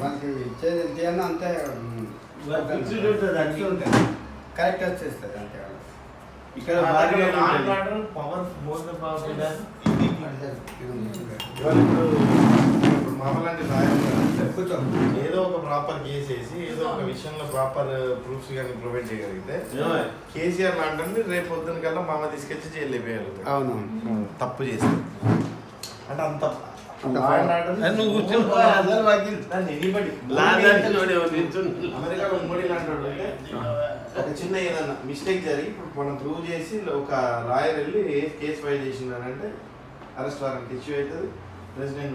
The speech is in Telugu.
మనకి ఇచ్చేది ఎంత అంతే కరెక్ట్ వచ్చేస్తుంది అంతే ఇక్కడ పవర్ మోర్ ఇప్పుడు ఇప్పుడు మామూలు లాయర్ కూర్చో. ఏదో ఒక ప్రాపర్ కేసు వేసి ఏదో ఒక విషయంలో ప్రాపర్ ప్రూఫ్స్ కానీ ప్రొవైడ్ చేయగలిగితే కేసీఆర్ లాంటి రేపు పొద్దున కల్లా మామ తీసుకొచ్చి జైలు వేయగలుగుతాం అవునవును తప్పు చేస్తే. అంటే అంత నువ్వు. అమెరికాలో ఉమ్మడి ఉంటే ఒక చిన్న ఏదన్నా మిస్టేక్ జరిగి ఇప్పుడు మనం ప్రూవ్ చేసి ఒక లాయర్ వెళ్ళి కేసు ఫైల్ చేసిందని అంటే అరెస్ట్ వారెంట్ ఇష్యూ అవుతుంది. ప్రెసిడెంట్